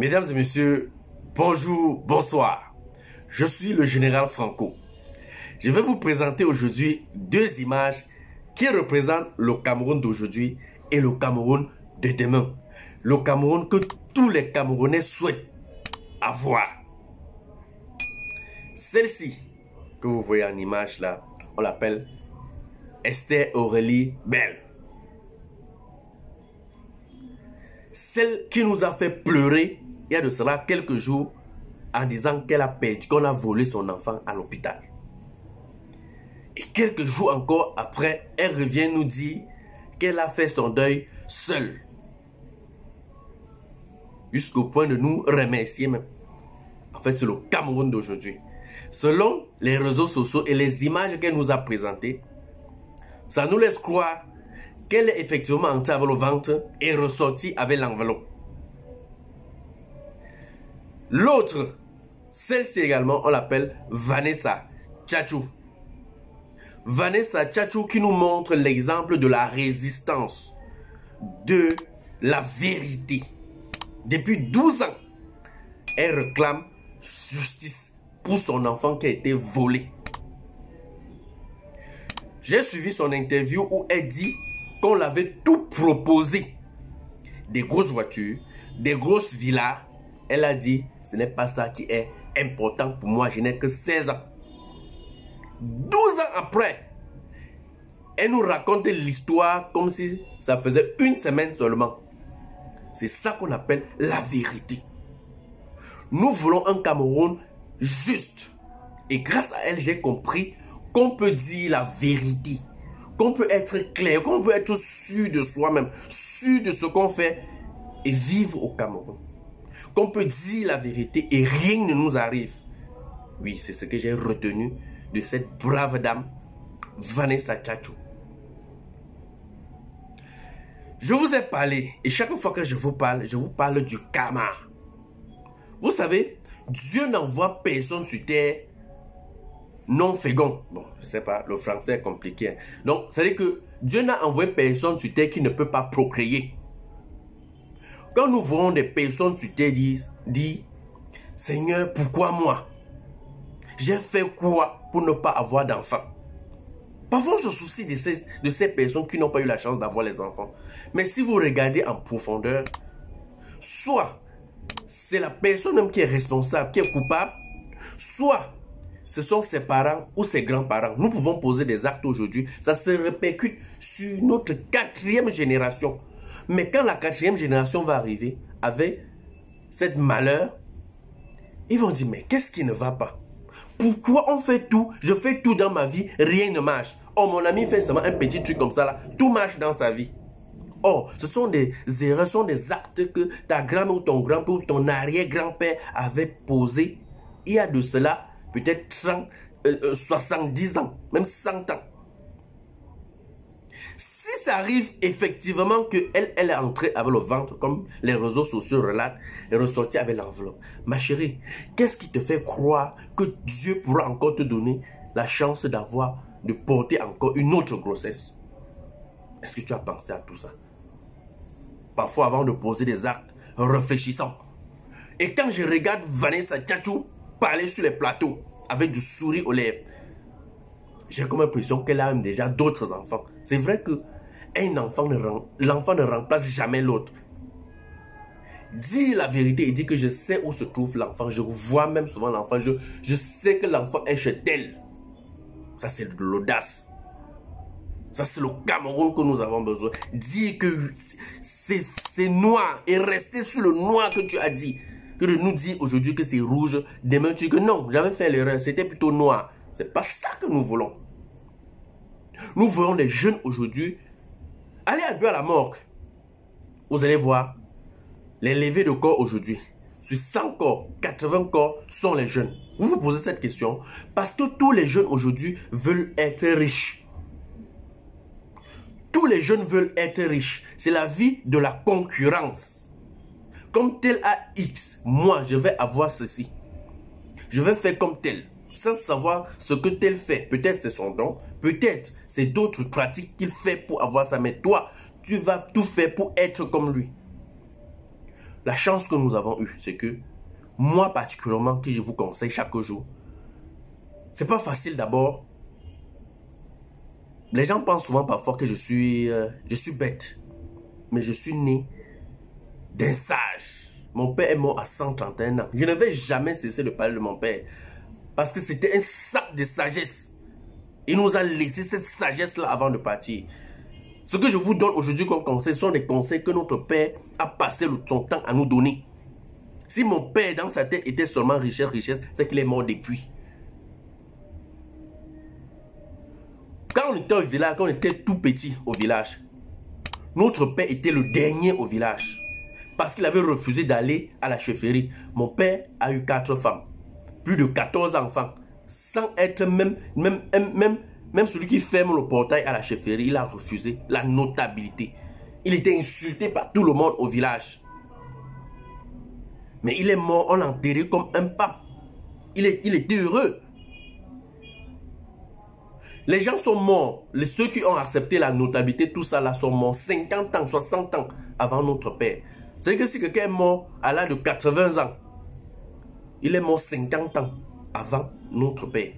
Mesdames et messieurs, bonjour, bonsoir. Je suis le général Franco. Je vais vous présenter aujourd'hui deux images qui représentent le Cameroun d'aujourd'hui et le Cameroun de demain. Le Cameroun que tous les Camerounais souhaitent avoir. Celle-ci que vous voyez en image là, on l'appelle Esther Aurélie Belle. Celle qui nous a fait pleurer il y a de cela quelques jours en disant qu'elle a perdu, qu'on a volé son enfant à l'hôpital. Et quelques jours encore après, elle revient nous dire qu'elle a fait son deuil seule. Jusqu'au point de nous remercier même. En fait, c'est le Cameroun d'aujourd'hui. Selon les réseaux sociaux et les images qu'elle nous a présentées, ça nous laisse croire qu'elle est effectivement entrée avec le ventre et ressortie avec l'enveloppe. L'autre, celle-ci également, on l'appelle Vanessa Tchachou. Vanessa Tchachou qui nous montre l'exemple de la résistance, de la vérité. Depuis 12 ans, elle réclame justice pour son enfant qui a été volé. J'ai suivi son interview où elle dit qu'on l'avait tout proposé. Des grosses voitures, des grosses villas. Elle a dit, ce n'est pas ça qui est important pour moi, je n'ai que 16 ans. 12 ans après, elle nous raconte l'histoire comme si ça faisait une semaine seulement. C'est ça qu'on appelle la vérité. Nous voulons un Cameroun juste. Et grâce à elle, j'ai compris qu'on peut dire la vérité, qu'on peut être clair, qu'on peut être sûr de soi-même, sûr de ce qu'on fait et vivre au Cameroun. Qu'on peut dire la vérité et rien ne nous arrive. Oui, c'est ce que j'ai retenu de cette brave dame, Vanessa Tchachou. Je vous ai parlé, et chaque fois que je vous parle, je vous parle du karma. Vous savez, Dieu n'envoie personne sur terre non fécond. Bon, je sais pas, le français est compliqué. Hein. Donc, ça veut dire que Dieu n'a envoyé personne sur terre qui ne peut pas procréer. Quand nous voyons des personnes sur terre dire, Seigneur, pourquoi moi? J'ai fait quoi pour ne pas avoir d'enfants? Parfois, on se soucie de ces, de ces personnes qui n'ont pas eu la chance d'avoir les enfants. Mais si vous regardez en profondeur, soit c'est la personne même qui est responsable, qui est coupable, soit ce sont ses parents ou ses grands-parents. Nous pouvons poser des actes aujourd'hui, ça se répercute sur notre quatrième génération. Mais quand la quatrième génération va arriver avec cette malheur, ils vont dire, mais qu'est-ce qui ne va pas? Pourquoi on fait tout? Je fais tout dans ma vie, rien ne marche. Oh, mon ami fait seulement un petit truc comme ça là, tout marche dans sa vie. Oh, ce sont des erreurs, ce sont des actes que ta grand-mère ou ton grand-père ou ton arrière-grand-père avait posés il y a de cela peut-être 70 euh, ans, même 100 ans. Si ça arrive effectivement qu'elle elle est entrée avec le ventre, comme les réseaux sociaux relatent, et ressortie avec l'enveloppe, ma chérie, qu'est-ce qui te fait croire que Dieu pourra encore te donner la chance d'avoir, de porter encore une autre grossesse? Est-ce que tu as pensé à tout ça? Parfois, avant de poser des actes, réfléchissons. Et quand je regarde Vanessa Tchachou, parler sur les plateaux avec du sourire aux lèvres. J'ai comme l'impression qu'elle a déjà d'autres enfants. C'est vrai que un enfant ne, remplace jamais l'autre. Dis la vérité et dis que je sais où se trouve l'enfant. Je vois même souvent l'enfant. Je, sais que l'enfant est chez elle. Ça, c'est de l'audace. Ça, c'est le Cameroun que nous avons besoin. Dis que c'est noir et rester sur le noir que tu as dit que de nous dire aujourd'hui que c'est rouge, demain tu dis que non, j'avais fait l'erreur, c'était plutôt noir. C'est pas ça que nous voulons. Nous voulons les jeunes aujourd'hui. Allez peu à la morgue. Vous allez voir les levées de corps aujourd'hui. Sur 100 corps, 80 corps sont les jeunes. Vous vous posez cette question parce que tous les jeunes aujourd'hui veulent être riches. Tous les jeunes veulent être riches. C'est la vie de la concurrence. Comme tel a X, moi, je vais avoir ceci. Je vais faire comme tel, sans savoir ce que tel fait. Peut-être c'est son don, peut-être c'est d'autres pratiques qu'il fait pour avoir ça. Mais toi, tu vas tout faire pour être comme lui. La chance que nous avons eue, c'est que moi particulièrement, que je vous conseille chaque jour, c'est pas facile d'abord. Les gens pensent souvent parfois que je suis, euh, je suis bête. Mais je suis né d'un sage. Mon père est mort à 131 ans. Je ne vais jamais cesser de parler de mon père. Parce que c'était un sac de sagesse. Il nous a laissé cette sagesse-là avant de partir. Ce que je vous donne aujourd'hui comme conseil sont des conseils que notre père a passé son temps à nous donner. Si mon père dans sa tête était seulement richesse, richesse, c'est qu'il est mort depuis. Quand on était au village, quand on était tout petit au village, notre père était le dernier au village. Parce qu'il avait refusé d'aller à la chefferie. Mon père a eu quatre femmes. Plus de 14 enfants. Sans être même, même, même, même celui qui ferme le portail à la chefferie, il a refusé la notabilité. Il était insulté par tout le monde au village. Mais il est mort, on l'a enterré comme un pape. Il, est, était heureux. Les gens sont morts. Les, ceux qui ont accepté la notabilité, tout ça là, sont morts 50 ans, 60 ans avant notre père. C'est que si quelqu'un est mort à l'âge de 80 ans, il est mort 50 ans avant notre père.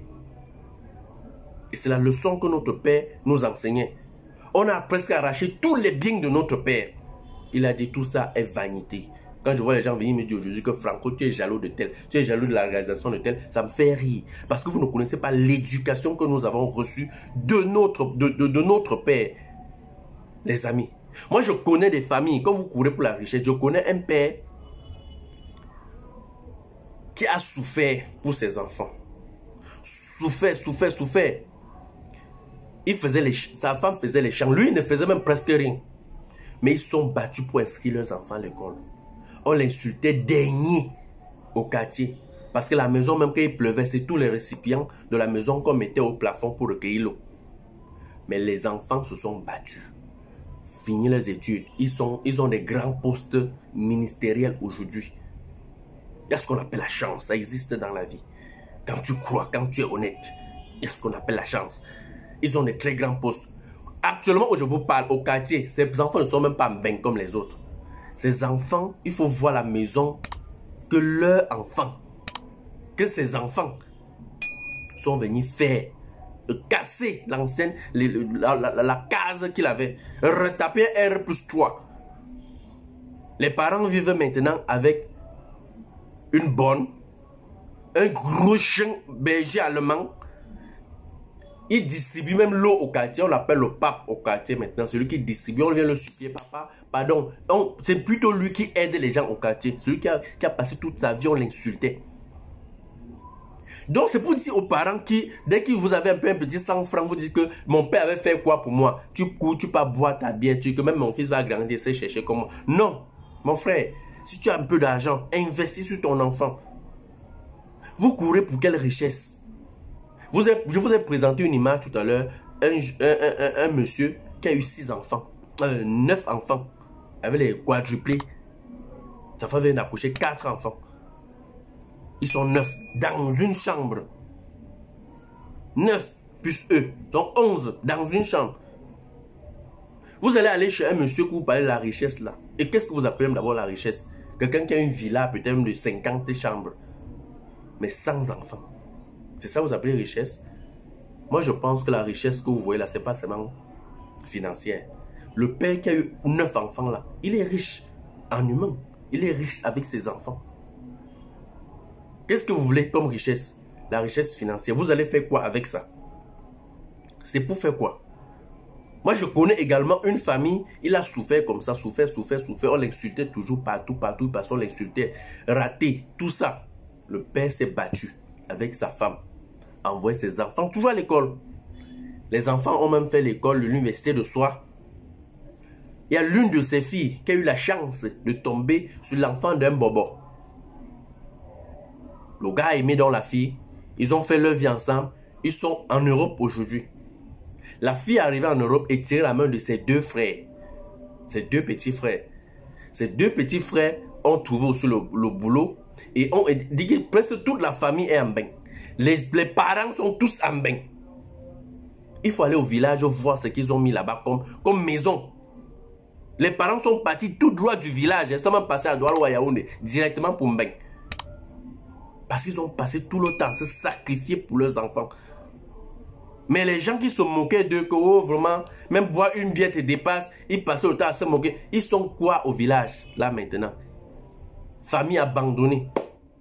Et c'est la leçon que notre père nous enseignait. On a presque arraché tous les biens de notre père. Il a dit tout ça est vanité. Quand je vois les gens venir me dire aujourd'hui que Franco, tu es jaloux de tel, tu es jaloux de l'organisation de tel, ça me fait rire. Parce que vous ne connaissez pas l'éducation que nous avons reçue de notre, notre père. Les amis, moi je connais des familles, quand vous courez pour la richesse, je connais un père a souffert pour ses enfants. Souffert, souffert, souffert. Il faisait les, sa femme faisait les champs. Lui, il ne faisait même presque rien. Mais ils sont battus pour inscrire leurs enfants à l'école on l'insultait dernier au quartier. Parce que la maison, même quand il pleuvait, c'est tous les récipients de la maison qu'on mettait au plafond pour recueillir l'eau. Mais les enfants se sont battus. Fini les études. Ils, sont, ils ont des grands postes ministériels aujourd'hui. Il y a ce qu'on appelle la chance. Ça existe dans la vie. Quand tu crois, quand tu es honnête, il y a ce qu'on appelle la chance. Ils ont des très grands postes. Actuellement, où je vous parle, au quartier, ces enfants ne sont même pas bien comme les autres. Ces enfants, il faut voir la maison que leurs enfants, que ces enfants sont venus faire. Casser l'ancienne, la, la, case qu'il avait. Retaper R plus 3. Les parents vivent maintenant avec une bonne, un gros chien berger allemand il distribue même l'eau au quartier. On l'appelle le pape au quartier maintenant. Celui qui distribue, on vient le supplier. Papa, pardon. C'est plutôt lui qui aide les gens au quartier. Celui qui a, qui a passé toute sa vie, on l'insultait. Donc c'est pour dire aux parents qui, dès que vous avez un peu un petit 100 francs, vous dites que mon père avait fait quoi pour moi? Tu cours, tu pas boire ta bière, tu que même mon fils va grandir, c'est chercher comment? Non, mon frère, si tu as un peu d'argent, investis sur ton enfant. Vous courez pour quelle richesse? Je vous ai présenté une image tout à l'heure, un, monsieur qui a eu six enfants, euh, neuf enfants, avec les quadruplés. Sa femme vient d'accoucher quatre enfants. Ils sont neuf dans une chambre. Neuf plus eux, sont onze dans une chambre. Vous allez aller chez un monsieur qui vous parle de la richesse là. Et qu'est-ce que vous appelez d'abord la richesse? Quelqu'un qui a une villa peut-être de 50 chambres, mais sans enfants. C'est ça que vous appelez richesse Moi, je pense que la richesse que vous voyez là, ce n'est pas seulement financière. Le père qui a eu neuf enfants là, il est riche en humain. Il est riche avec ses enfants. Qu'est-ce que vous voulez comme richesse? La richesse financière. Vous allez faire quoi avec ça? C'est pour faire quoi? Moi, je connais également une famille, il a souffert comme ça, souffert, souffert, souffert. On l'insultait toujours partout, partout, parce qu'on l'insultait. Raté, tout ça. Le père s'est battu avec sa femme envoyer ses enfants toujours à l'école. Les enfants ont même fait l'école l'université de soi. Il y a l'une de ses filles qui a eu la chance de tomber sur l'enfant d'un bobo. Le gars a aimé dans la fille. Ils ont fait leur vie ensemble. Ils sont en Europe aujourd'hui. La fille arrivée en Europe et tiré la main de ses deux frères. Ses deux petits frères. Ses deux petits frères ont trouvé aussi le, boulot et ont dit que presque toute la famille est en bain. Les, parents sont tous en bain. Il faut aller au village voir ce qu'ils ont mis là-bas comme, maison. Les parents sont partis tout droit du village, ils sont même passés à Douala Yaoundé, directement pour Mbeng. Parce qu'ils ont passé tout le temps à se sacrifier pour leurs enfants. Mais les gens qui se moquaient d'eux, que oh, vraiment, même boire une bière te dépasse, ils passaient le temps à se moquer. Ils sont quoi au village, là maintenant? Famille abandonnée.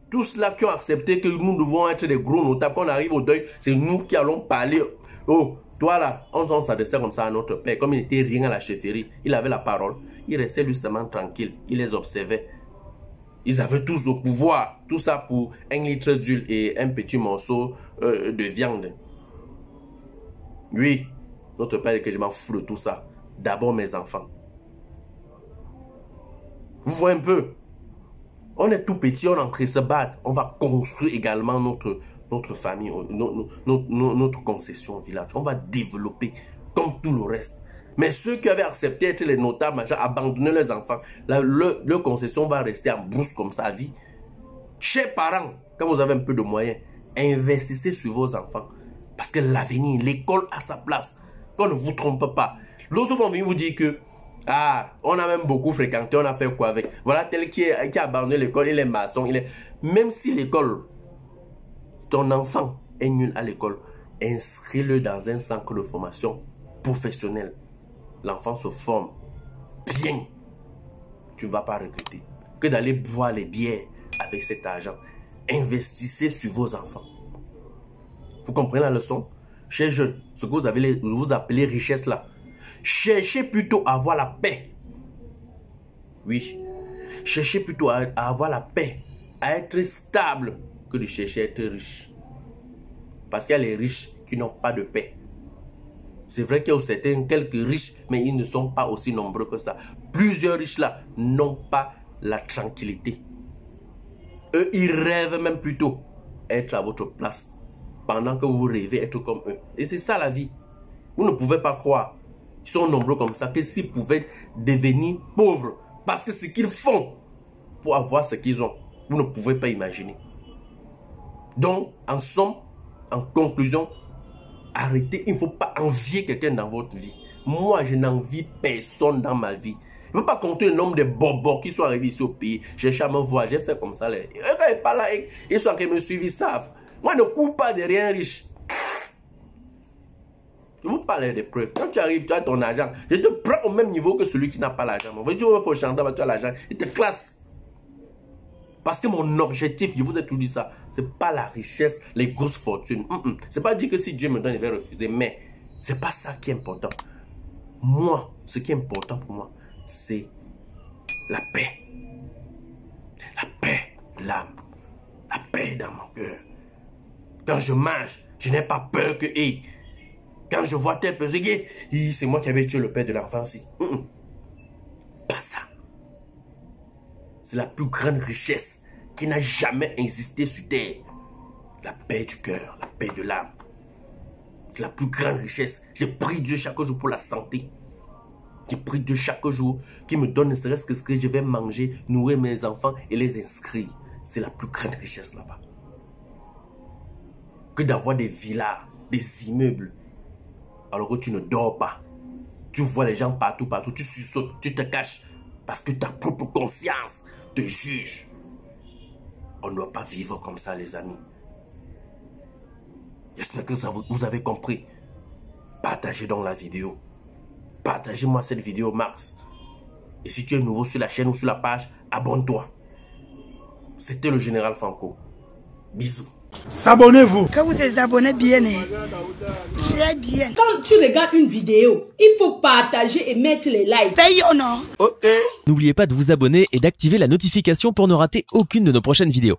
Tous ceux-là qui ont accepté que nous devons être des gros notables, quand on arrive au deuil, c'est nous qui allons parler. Oh, toi là, on, on s'adressait comme ça à notre père. Comme il n'était rien à la chefferie, il avait la parole. Il restait justement tranquille. Il les observait. Ils avaient tous le pouvoir. Tout ça pour un litre d'huile et un petit morceau euh, de viande. Oui, notre père que je m'en fous de tout ça. D'abord mes enfants. Vous voyez un peu? On est tout petit, on est en train de se battre. On va construire également notre, notre famille, notre, notre, concession au village. On va développer comme tout le reste. Mais ceux qui avaient accepté d'être les notables, abandonner leurs enfants, leur, concession va rester en brousse comme ça à vie. Chers parents, quand vous avez un peu de moyens, investissez sur vos enfants. Parce que l'avenir, l'école a sa place. Qu'on ne vous trompe pas. L'autre vont venir vous dire que, ah, on a même beaucoup fréquenté, on a fait quoi avec? Voilà, tel qui, qui a abandonné l'école, il est maçon, il est... Même si l'école, ton enfant est nul à l'école, inscris-le dans un centre de formation professionnelle. L'enfant se forme bien. Tu ne vas pas regretter. Que d'aller boire les bières avec cet argent. Investissez sur vos enfants. Vous comprenez la leçon? Chers jeunes, ce que vous, avez, vous appelez richesse là, cherchez plutôt à avoir la paix. Oui. Cherchez plutôt à, avoir la paix, à être stable, que de chercher à être riche. Parce qu'il y a les riches qui n'ont pas de paix. C'est vrai qu'il y a certains, quelques riches, mais ils ne sont pas aussi nombreux que ça. Plusieurs riches là n'ont pas la tranquillité. Eux, ils rêvent même plutôt être à votre place pendant que vous rêvez être comme eux. Et c'est ça la vie. Vous ne pouvez pas croire. Ils sont nombreux comme ça que s'ils pouvaient devenir pauvres parce que ce qu'ils font pour avoir ce qu'ils ont, vous ne pouvez pas imaginer. Donc, en somme, en conclusion, arrêtez. Il ne faut pas envier quelqu'un dans votre vie. Moi, je n'envie personne dans ma vie. Je ne veux pas compter le nombre de bobos qui sont arrivés ici au pays. J'ai me voir, j'ai fait comme ça. Les... Quand ils pas là, ils sont qui me suivent, ils savent. Moi, ne coupe pas de rien riche. Je vous parle des preuves. Quand tu arrives, tu as ton argent. Je te prends au même niveau que celui qui n'a pas l'argent. Tu veux faut chanter, tu as l'argent. Il te classe. Parce que mon objectif, je vous ai tout dit ça, c'est pas la richesse, les grosses fortunes. Ce n'est C'est pas dire que si Dieu me donne, il va refuser. Mais c'est pas ça qui est important. Moi, ce qui est important pour moi, c'est la paix. La paix, l'âme. La paix dans mon cœur. Quand je mange, je n'ai pas peur que... quand je vois tel personne, c'est moi qui avais tué le père de l'enfant. Pas ça. C'est la plus grande richesse qui n'a jamais existé sur terre. La paix du cœur, la paix de l'âme. C'est la plus grande richesse. Je prie Dieu chaque jour pour la santé. Je prie Dieu chaque jour qui me donne ne serait-ce que ce que je vais manger, nourrir mes enfants et les inscrire. C'est la plus grande richesse là-bas que d'avoir des villas, des immeubles, alors que tu ne dors pas. Tu vois les gens partout, partout, tu sautes, tu te caches, parce que ta propre conscience te juge. On ne doit pas vivre comme ça, les amis. J'espère que vous avez compris. Partagez donc la vidéo. Partagez-moi cette vidéo, Max. Et si tu es nouveau sur la chaîne ou sur la page, abonne-toi. C'était le général Franco. Bisous. S'abonnez-vous. Quand vous êtes abonné bien, hein. très bien. Quand tu regardes une vidéo, il faut partager et mettre les likes. Paye ou non Ok. N'oubliez pas de vous abonner et d'activer la notification pour ne rater aucune de nos prochaines vidéos.